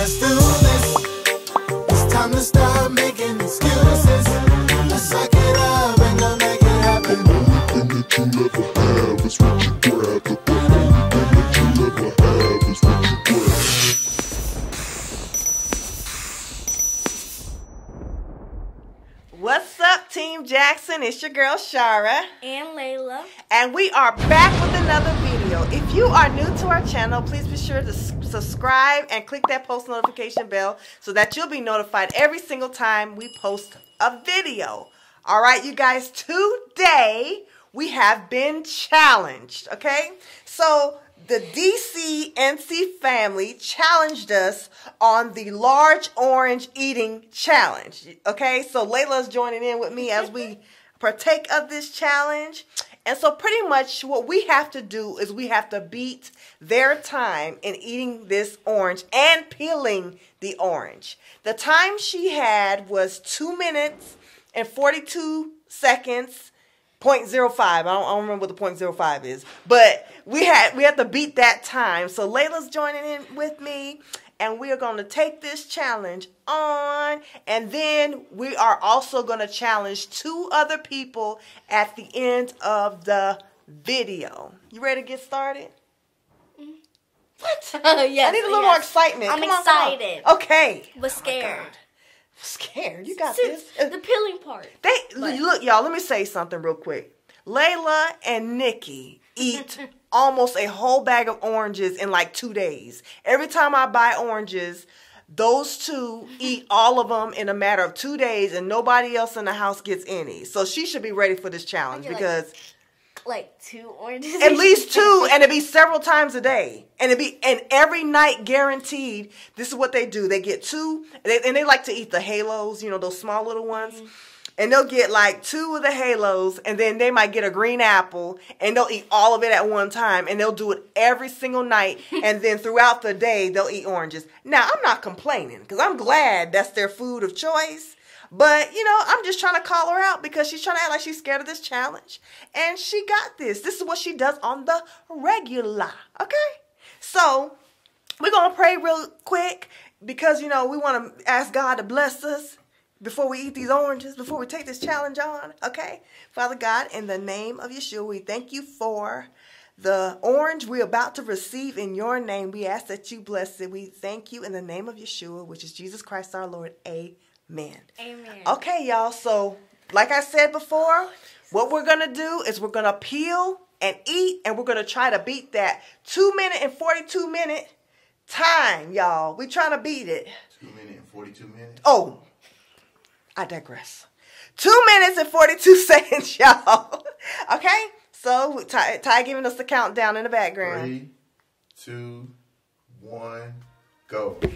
Let's do this. It's time to stop making excuses. Let's suck it up and go make it happen. Only thing that you ever have is what you grab. The only thing that you ever have is what you grab. What's up, Team Jackson? It's your girl Shara, And Layla. and we are back with another video. If you are new to our channel, please be sure to s- subscribe and click that post notification bell so that you'll be notified every single time we post a video. All right, you guys, today we have been challenged, okay? So the DC NC family challenged us on the large orange eating challenge. Okay, so Layla's joining in with me as we partake of this challenge. And so, pretty much, what we have to do is we have to beat their time in eating this orange and peeling the orange. The time she had was two minutes and 42 seconds. 0.05. I don't, I don't remember what the 0.05 is, but we had we had to beat that time. So Layla's joining in with me, and we are going to take this challenge on, and then we are also going to challenge two other people at the end of the video. You ready to get started? Mm-hmm. What? yes, I need a little more excitement. I'm Come on, on. excited. Okay. But oh scared. Scared. You got Since this. the peeling part. They But- look, y'all. Let me say something real quick. Layla and Nikki eat almost a whole bag of oranges in like two days. Every time I buy oranges, those two eat all of them in a matter of two days, and nobody else in the house gets any. So she should be ready for this challenge I like, because Like two oranges. at least two, and it'd be several times a day, and it'd be and every night guaranteed. This is what they do: they get two, and they, and they like to eat the halos, you know, those small little ones. Mm-hmm. And they'll get like two of the halos, and then they might get a green apple, and they'll eat all of it at one time, and they'll do it every single night, and then throughout the day they'll eat oranges. Now I'm not complaining because I'm glad that's their food of choice. But you know, I'm just trying to call her out because she's trying to act like she's scared of this challenge. And she got this. This is what she does on the regular. Okay? So we're gonna pray real quick because you know we want to ask God to bless us before we eat these oranges, before we take this challenge on. Okay? Father God, in the name of Yeshua, we thank you for the orange we're about to receive in your name. We ask that you bless it. We thank you in the name of Yeshua, which is Jesus Christ our Lord. Amen. Amen. Okay, y'all. So, like I said before, what we're gonna do is we're gonna peel and eat, and we're gonna try to beat that two minute and forty two minute time, y'all. We trying to beat it. Two minutes and 42 minutes. Oh, I digress. Two minutes and forty two seconds, y'all. okay. So Ty, Ty giving us the countdown in the background. Three, two, one, go. Yeah,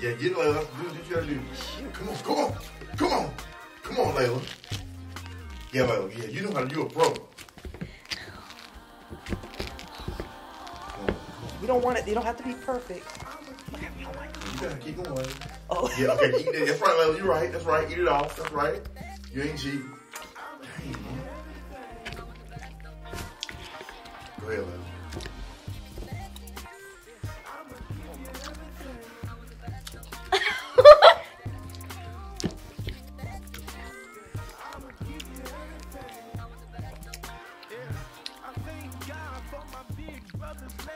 yeah, get Layla. Do what you gotta do. Come on, come on, come on, come on, Layla. Yeah, Layla. Yeah, you know how to. You a pro. We don't want it. You don't have to be perfect. You gotta keep going. Oh. Yeah, okay. Eat it. That's right, Layla. You're right. That's right. Eat it off. That's right. You ain't cheap. Dang, man. Go ahead, Layla.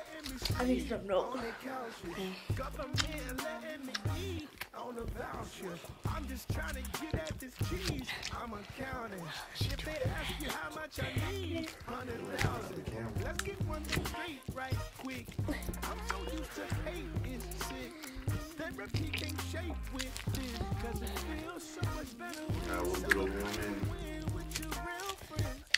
I need some milk. I'm just trying to get at this cheese. I'm accounting. If they ask you how much I need, hundred thousand. Let's get one straight right quick. I'm so used to hate is sick. Therapy can shape with this, cause it feels so much better when Got a little bit over one minute. you're with your real friends.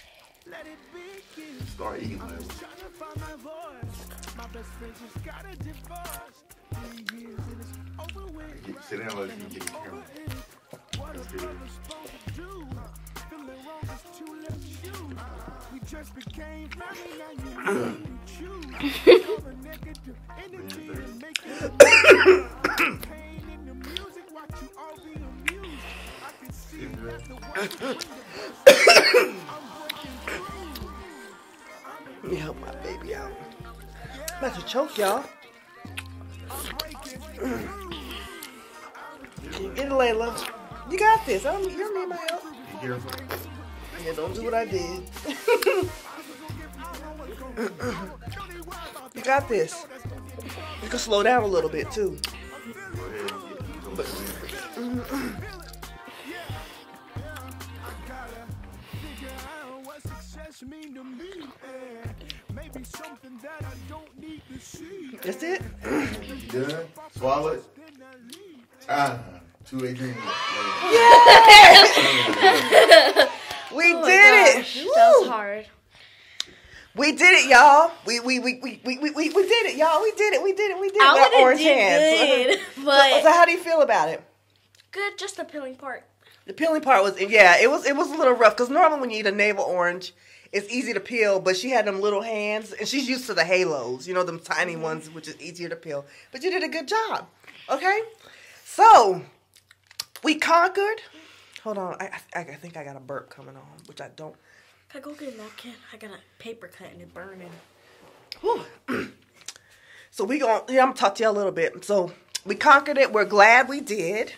Let it begin. Start eating, Layla. Trying to find my voice. My best friend just got a divorce. Three years and it's over with. Get, sit down, Layla. so get the camera. What Let's a get supposed to do? Feeling wrong is two left shoes. We just became family, now you need to choose. All the negative energy and make it pain in the music. Watch you all be amused. I can see that the white Let me help my baby out. I'm about to choke, y'all. Get it, Layla. You got this. I don't, you don't need my help. Yeah, don't do what I did. you got this. You can slow down a little bit too. That's it. You done? Swallow it. Then I leave. Ah, two eighteen. We Oh did gosh, it. That was hard. We did it, y'all. We we, we, we, we, we, we we did it, y'all. We did it. We did it. We did it. I with our orange did hands. good, but So how do you feel about it? good. Just the peeling part. The peeling part was yeah, it was it was a little rough because normally when you eat a navel orange, it's easy to peel, but she had them little hands and she's used to the halos, you know, them tiny ones, which is easier to peel. But you did a good job. Okay, so we conquered. Hold on, I I, I think I got a burp coming on, which I don't. Can I go get a napkin? I got a paper cut and it burning. Whew. so we gonna, yeah, I'm gonna talk to you a little bit. So we conquered it. We're glad we did.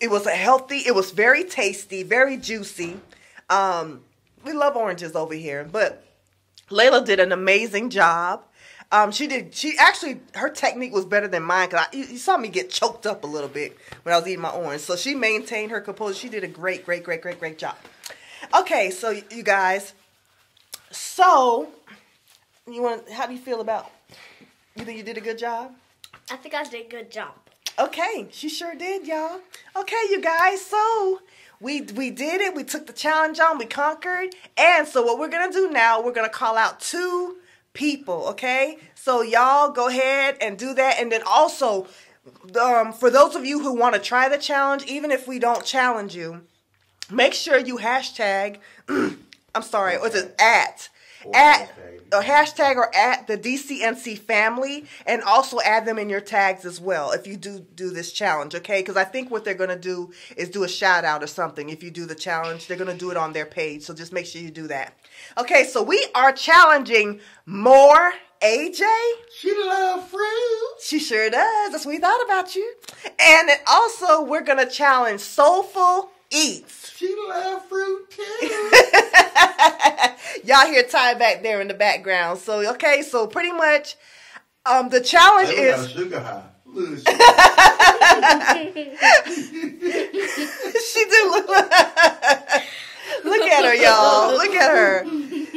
It was a healthy. It was very tasty, very juicy. Um, we love oranges over here, but Layla did an amazing job. Um, she did. She actually her technique was better than mine because you, you saw me get choked up a little bit when I was eating my orange. So she maintained her composure. She did a great, great, great, great, great job. Okay, so you guys, so you want? How do you feel about? You think you did a good job? I think I did a good job. Okay, she sure did, y'all. Okay, you guys. So we we did it. We took the challenge on. We conquered. And so what we're gonna do now? We're gonna call out two people. Okay. So y'all go ahead and do that. And then also, um, for those of you who want to try the challenge, even if we don't challenge you, make sure you hashtag. I'm sorry. Was it at? At a hashtag or at the DCNC family, and also add them in your tags as well if you do do this challenge, okay? Because I think what they're gonna do is do a shout out or something. If you do the challenge, they're gonna do it on their page. So just make sure you do that. Okay, so we are challenging more AJ. She love fruit. She sure does. That's what we thought about you. And then also, we're gonna challenge Soulful Eats. She love fruit too. Y'all hear Ty back there in the background. So okay, so pretty much, um, the challenge is sugar high. Look at she do look. look at her, y'all. Look at her.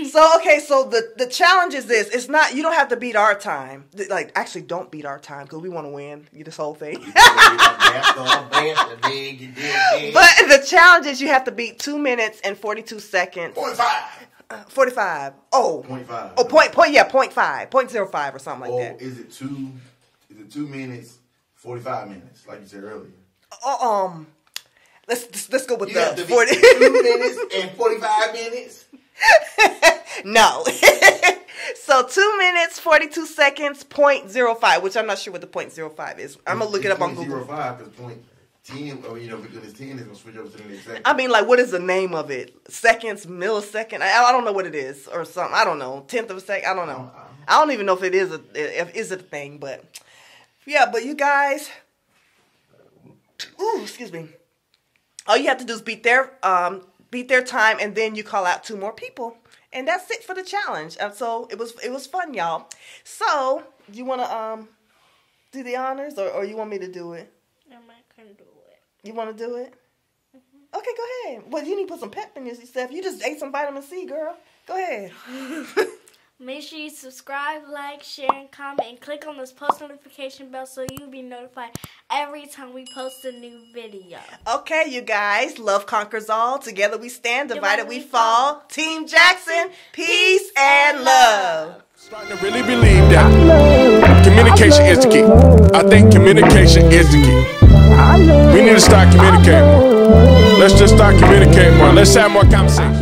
So okay, so the the challenge is this. It's not you don't have to beat our time. Like actually, don't beat our time because we want to win. This whole thing. But the challenge is you have to beat two minutes and forty two seconds. Point five. Forty five. Oh. Point five. Oh, point, point, yeah, point five, point zero five, or something like Or that. is it two? Is it two minutes? Forty-five minutes, like you said earlier. Uh, um, let's let's, go with You the have forty. two minutes and forty-five minutes. no. so two minutes, forty two seconds, point zero five, which I'm not sure what the point zero five is. I'm gonna look it up on Google. Zero five because point ten. Or you know, because it's ten, it's gonna switch over to the next second. I mean, like, what is the name of it? Seconds, millisecond? I, I don't know what it is, or something. I don't know. Tenth of a second? I don't know. I don't even know if it is a if is it a thing, but yeah. But you guys, ooh, excuse me. All you have to do is beat their um beat their time, and then you call out two more people, and that's it for the challenge. And so it was it was fun, y'all. So you want to um do the honors, or or you want me to do it? I'm not gonna do it. You want to do it? Mm-hmm. Okay, go ahead. Well, you need to put some pep in your stuff. You just ate some vitamin C, girl. Go ahead. Make sure you subscribe, like, share, and comment, and click on this post notification bell so you'll be notified every time we post a new video. Okay, you guys. Love conquers all. Together we stand. Divided, Divided we we fall. fall. Team Jackson. Peace and love. Starting to really believe that communication is the key. I think communication is the key. We need to start communicating. Let's just start communicating more. Let's have more conversation.